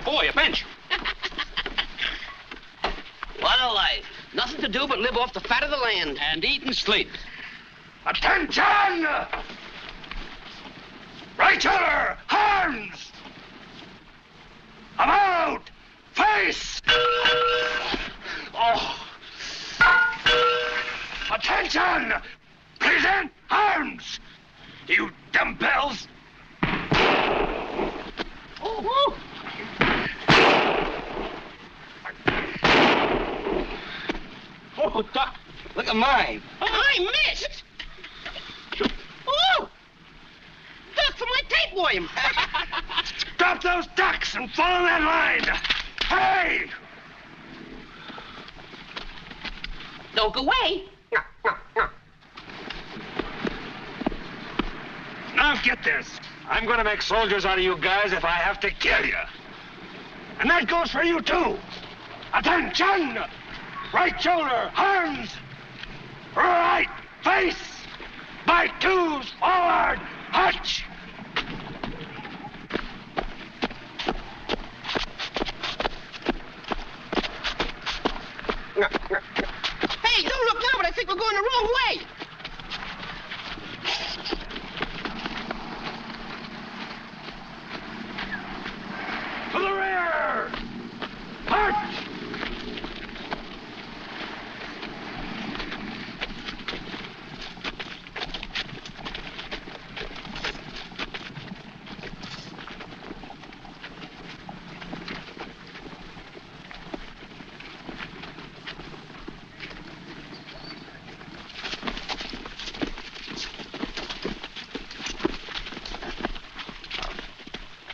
Oh, boy, a bench. What a life. Nothing to do but live off the fat of the land. And eat and sleep. Attention! Right shoulder, hands! About! Face! Oh! Attention! Present arms! You dumbbells! Oh, Oh, Doc, look at mine. I missed. Oh! Duck for my tapeworm. Drop those ducks and follow that line! Hey! Don't go away. Now get this. I'm gonna make soldiers out of you guys if I have to kill you. And that goes for you too. Attention! Right shoulder, arms! Right face! By twos, forward, hutch! Hey, don't look now, but I think we're going the wrong way. To the rear! Hutch!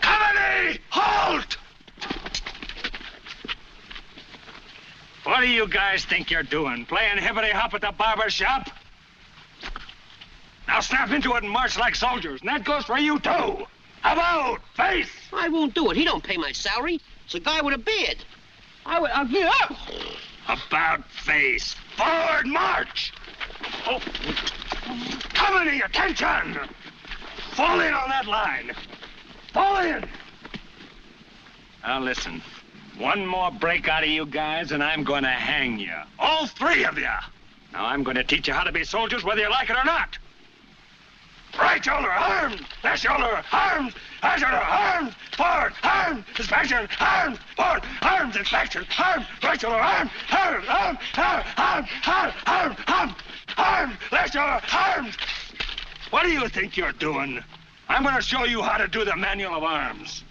Company! Halt! What do you guys think you're doing? Playing hippity hop at the barber shop? Now snap into it and march like soldiers, and that goes for you too. About face! I won't do it. He don't pay my salary. It's a guy with a beard. I would, I'll get up. About face. Forward march! Oh. Come Company, attention! Fall in on that line. Fall in! Now listen. One more break out of you guys, and I'm going to hang you. All three of you. Now I'm going to teach you how to be soldiers, whether you like it or not. Right shoulder, arms. Left shoulder, arms. Left shoulder, arms. Forward, arms. Inspection, arms. Forward, arms. Inspection, arms. Right shoulder, arms. Arms, arms, arms, arms, arms, arms, arms, arms. Left shoulder, arms. What do you think you're doing? I'm going to show you how to do the manual of arms.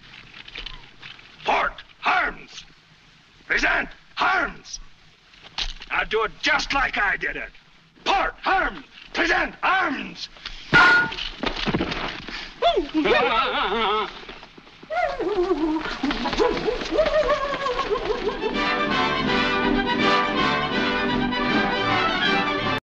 Port, arms. Present arms. Now do it just like I did it. Port, arms. Present arms.